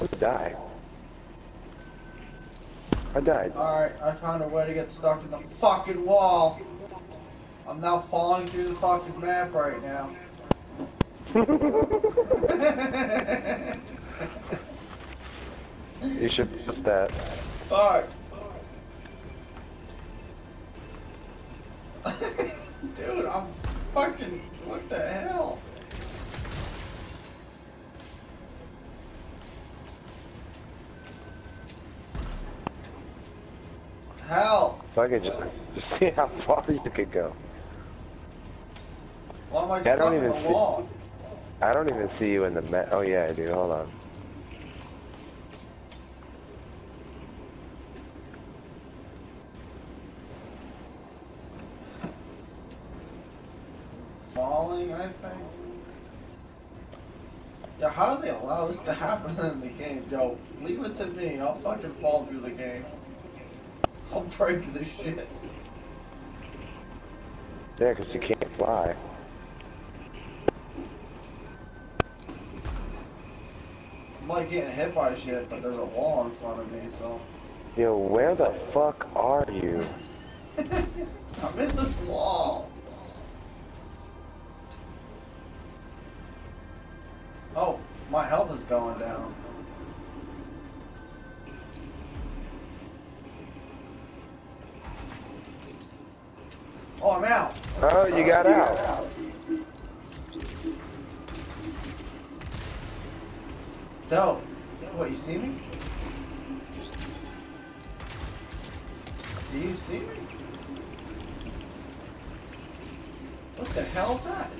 I die? I died. Alright, I found a way to get stuck in the fucking wall. I'm now falling through the fucking map right now. You should put that. Alright. Dude, I'm fucking. What the hell? Hell! So I could just, just see how far you could go. Why am I I stuck don't even the see- wall? I don't even see you in the map. Oh yeah, I do. Hold on. Falling, I think. Yeah, how do they allow this to happen in the game? Yo, leave it to me. I'll fucking fall through the game. I'll break this shit. Yeah, 'cause you can't fly. I'm like getting hit by shit, but there's a wall in front of me, so. Yo, where the fuck are you? I'm in this wall. Oh, my health is going down. Oh, I'm out. Oh, you got out. Dope. What, you see me? Do you see me? What the hell's that?